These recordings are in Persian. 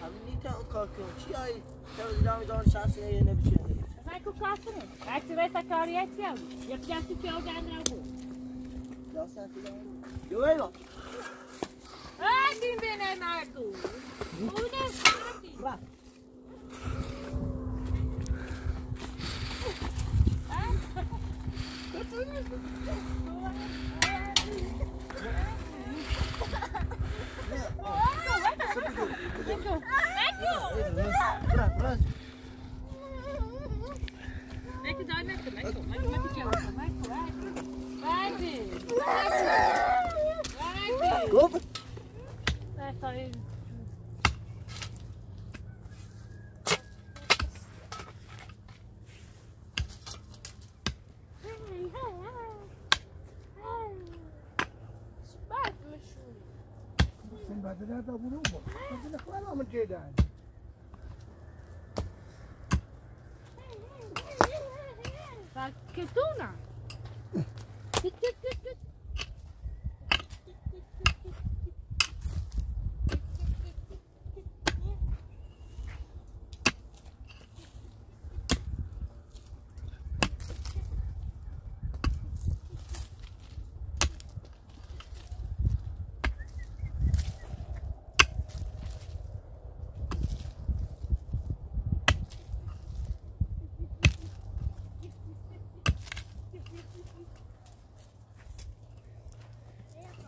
Hani niye kalkıyorsun? Çiyay. Tabii ilhamı doğru şansına yerine bir şey değil. Sen kuk kalsın. Belki ben sakarı yetiyorum. Yapacağım çünkü o kendine bu. Ya sen filan. Yok eyvah. Ay bin beni merdu. بعد هذا ابو نوبه بدنا نخلعه من جيدان فكتونا تك تك تك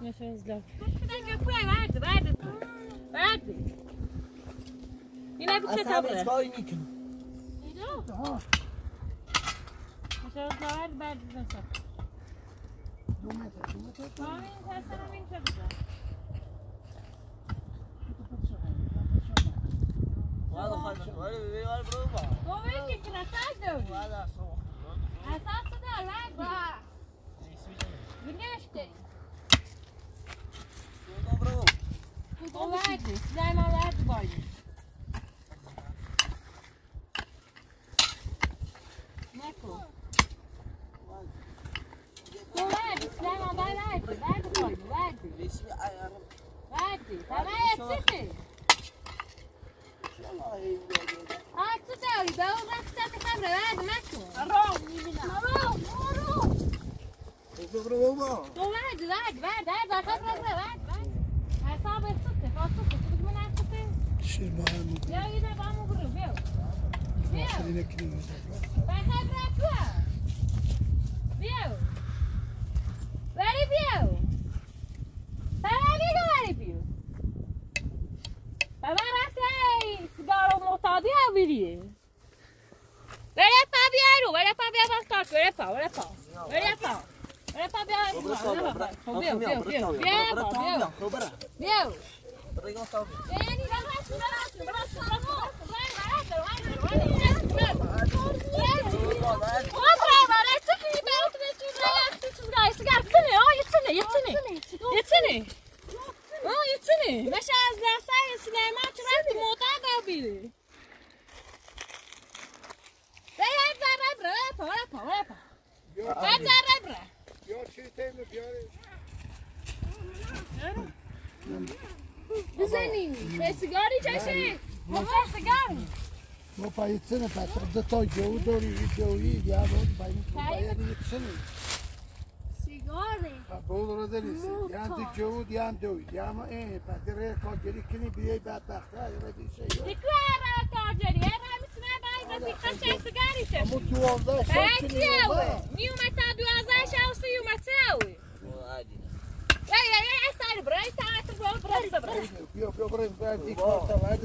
Net zoals leuk. Waarde, waarde. Waarde. Jullie hebben het hebben. Dat is wel uniek. Ja. Zoals waarde bij de mensen. Doe met het, doe met het. Waarom is hij dan in het هذا خلنا وين وين بروفا هو وين يمكن اساعده هذا صوت اساعده لا لا بنشتري Ao lado, se dá ao lado. Bea vai tocar, olha pau, olha pau. Olha pau. Olha pau, Bea. Meu, meu, meu. Bea, meu. Meu. Yetsene. Ha yetsene. Meşe az dersen yetsene. Maçı ben moda da bilir. Ja به بیاریم بزنین سیگاری چشین بابا ما پای چنه پاتر د تا جو داری جوی یا بود پای پای چنه سیگاری بابا رو دلی یا دی جو دی هم دوی یا ما این پاتر کا گری کنی بیای بعد بخته یا دیشه یا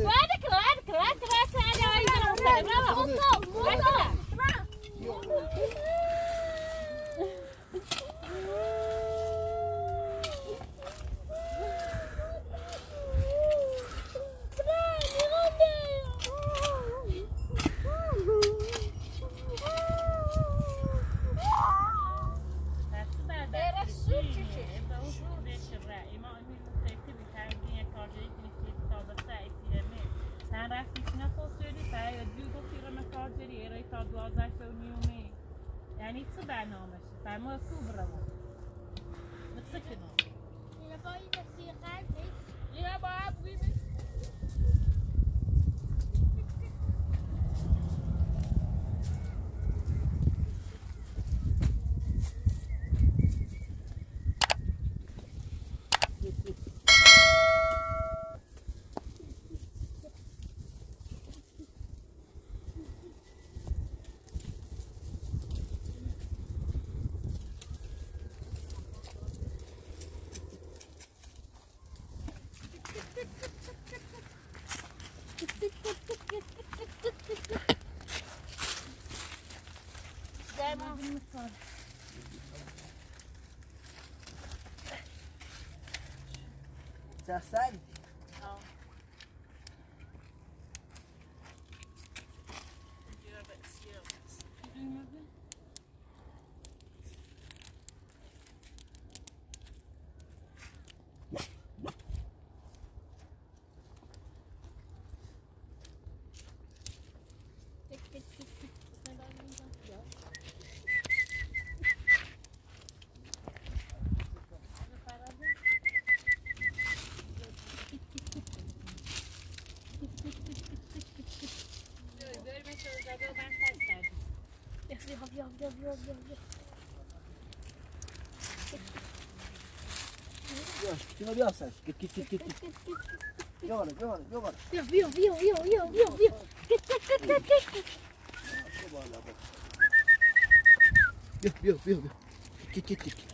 Claro, claro, claro, claro. Olha, olha, olha, olha. یعنی نامش، برنامه شد برنامه خوب رو مثل که نام یا باید بسیقت یا باید بسیقت Come on. It's. Yok yok yok. Yok, küçüğüne bir al sen. Git git git git. git. Yuvarı, yuvarı, yuvarı. Yok yok yok yok yok yok yok. Git git git git git. git. Yok yok yok. Git git git.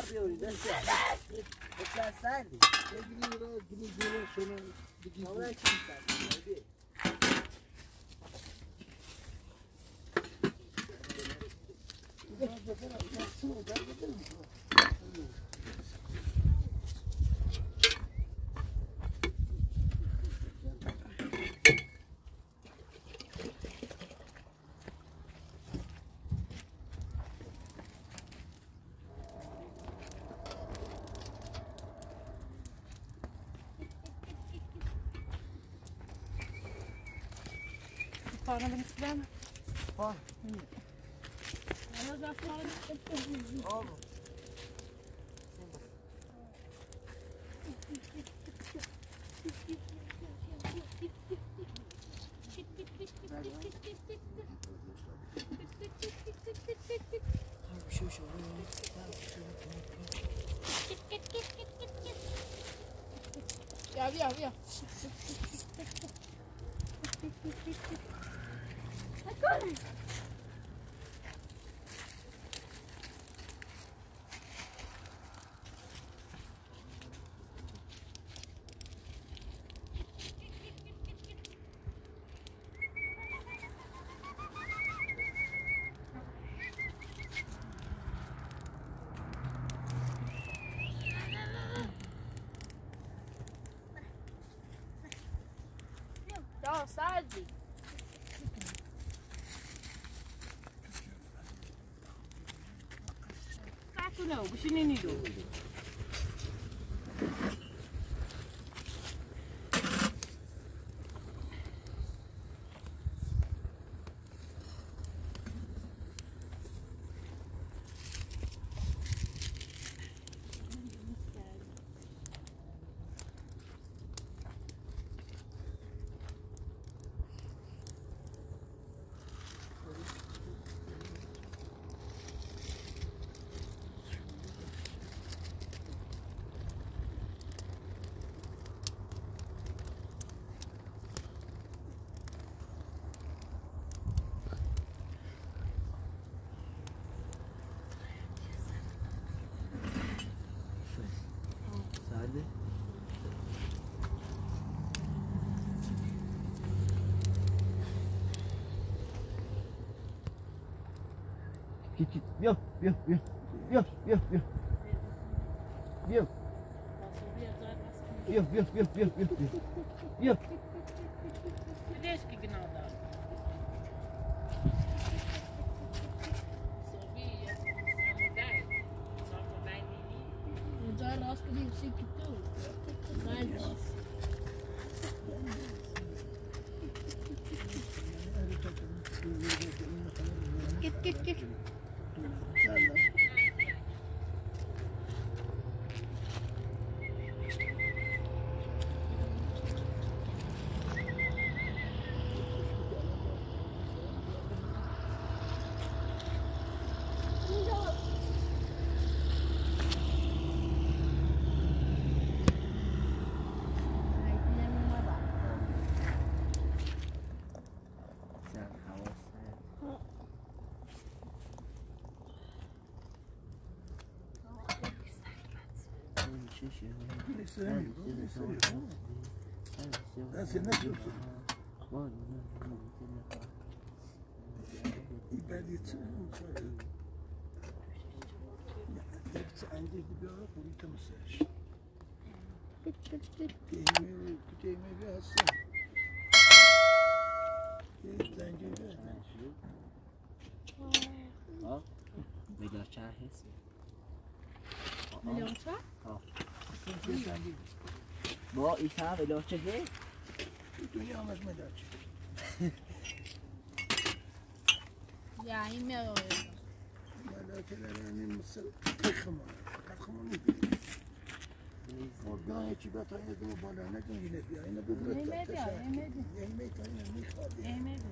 Ya sarbi ori, desse. Essa sale. Ne gidiyor o, Parmağını siler mi? Ha. Ama zaten Oğlum. Ya, ya, ya. 나오고 신인이도 aqui. Meu, meu, meu, meu, meu, meu. Meu. Meu, meu, meu, meu, meu, meu. Meu. Deixa que não dá. Nós queríamos ser que tu, mas Ben seni ne diyorsun? İberiyetçi mi bu? Hepsi aynı gidiyor, bunu temsil et. Bit bit bit. Değmeyi, değmeyi bir alsın. Değmeyi bir alsın. Ha? Milyon çay hepsi. Milyon çay? Ha. با ایشان ولچه کنی توی آموزش می‌داشی. یهیمی رو. ولی کل این مصلح ما، کات خمونی. فردای چی باتاین تو باند نگی نبیاریم نبود. ایمیدی؟ ایمیدی. ایمیدی.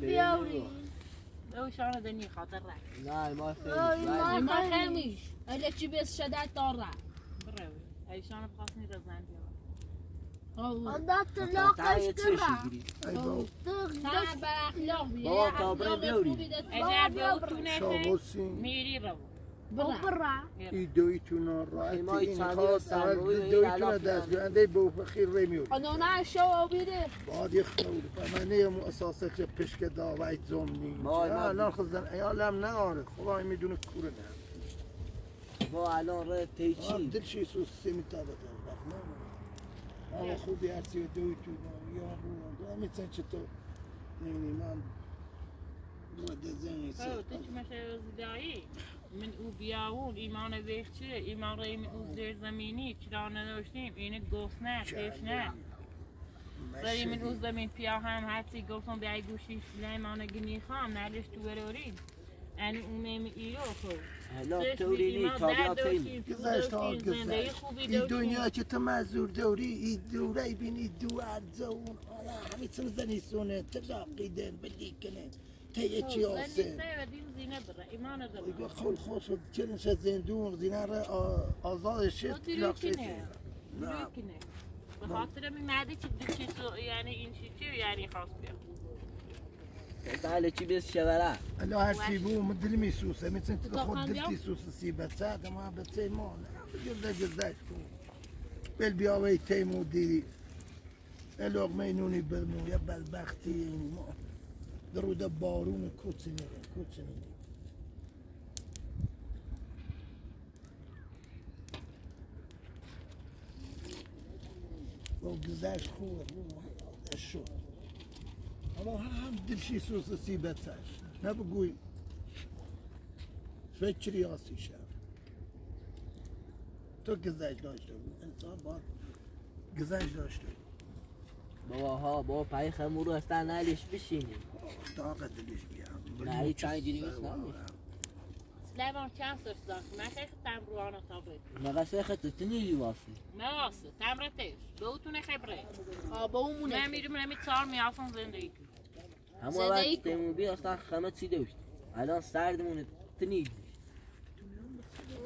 بیا او شانه دنی خاطر نه ما ما ما خمیش اگه چی بس شدت داره بروي اي شانه بخاصني رزان Allah Ay bu نه بر اخلاق بیه بابا تو نشه şabosin. میری رو برا ایدویتون راحتی ایمای این این ایدویتون دست گرنده بخیر رمیور قانونا شو بیده بعد يخلوا فمانية مؤسسة ما- ما- لا لا خزن عيالم نعرف خدا يمدون كورنا با الان ره ما تیچی. بدل شيء سوس سيمي تابت هذا خوبي هرسي دويتون يا ابو مثلا شتو يعني ما ما دزين تو تو مشه زدایی من او بیاون ایمان ویخچه ایمان رای من او زیر زمینی چرا نداشتیم اینه گفنه تشنه رای من او زمین پیا هم حتی گفتم بیای گوشی سلیمان گنی خام نلش تو برورید یعنی اون نمی ایرو خب الان توری نی گذشت این دنیا که تو مزور دوری این دوره بینی دو ارزون حالا همه چون زنی سونه تراقیدن بلی ایمان داره. اگه خول خوش چنش زندون زینه را آزاد شد دروکنه دروکنه به خاطر می مده چی یعنی این چی چی یعنی خواست بیا بله چی بیس شوره الا هر چی بو مدل میسوسه مثل تو خود دلتی سوس سی بسات ما بسه ما جزده جزدهش کن. بل بیاوی تیمو دیدی لقمه نونی برمو یا بلبختی این ما درود بارون کچه میره و گذشت خوبه شد. اما هم دلشی سوس سی بسش نبگوی فکری آسی شد تو گذشت داشته بود انسان باید گذشت داشته بود بابا ها بابا پای خمورو اصلا نلیش بشینیم. طاقت دلش بیام نه، هیچ چند جوری نیست، نه. سلیمان چند سرس داشت من خیلی تم رو آنها تابه مقصه خط تنیلی واسی نه واسه تمره تیش به اوتونه خبره. با اون من مونه میرم نمی چهار میافون زندگی کن همه زندگی وقت تیمو بی اصلا خمه چی داشت. الان سردمونه تنیلی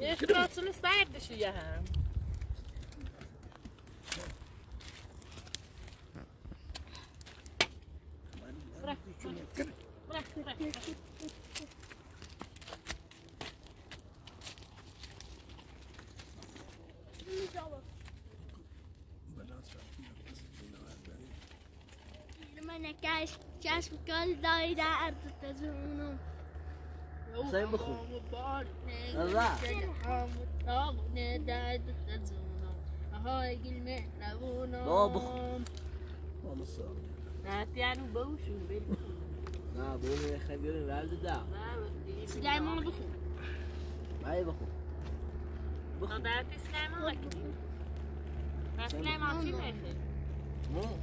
نه خلاصونه سردشه یه هم. Oh, I'm sorry. I'm sorry. I'm. I'm sorry. I'm sorry. I'm sorry. I'm Nou, boven je geeft jullie wel de dag. Slijm al begon. Wij begon. Want daar is slijm al lekker. Daar is slijm al zien liggen. Nee.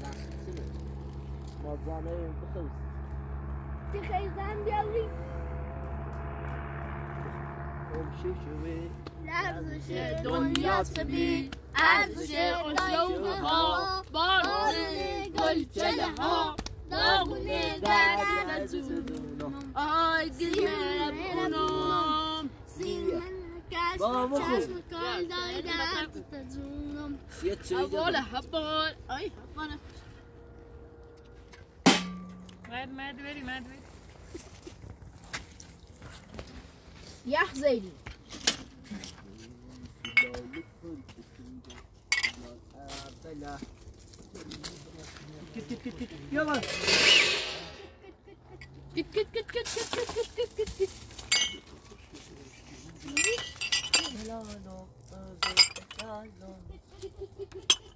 Ja, zie je. Maar dan ben je een begroet. Die geeft aan jou lief. شوی لرزش دنیا سبی ارزش عشق ها بارز گلچله ها يا حزيني Git git git git. Yavaş. Git git git git git git git git git git. Helal olsun. Helal olsun.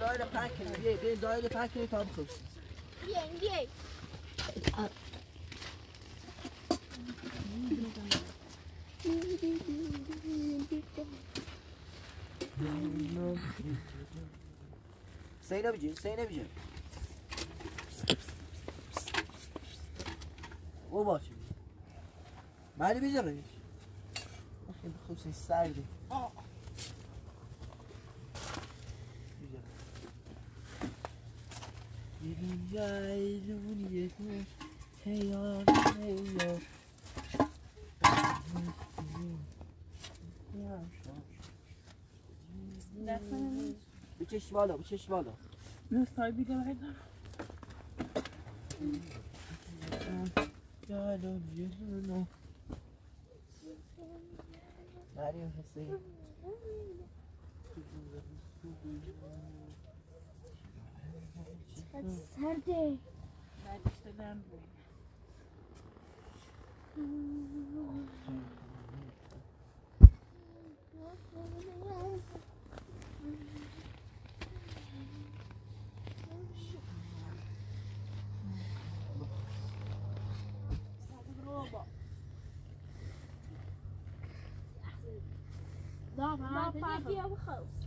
دایره پک کنید. بیایید دایره پک کنید تا بخوابسید بیایید Zeynepciğim, Zeynepciğim. او باشه ولی بیزارش خیلی خوب سرده ببین جایلونی کن هیار هیار بچش بالا بچش بالا Let's be the right now. God of you, no. Mario Jose. That's Sunday. That's the number. and I feel close.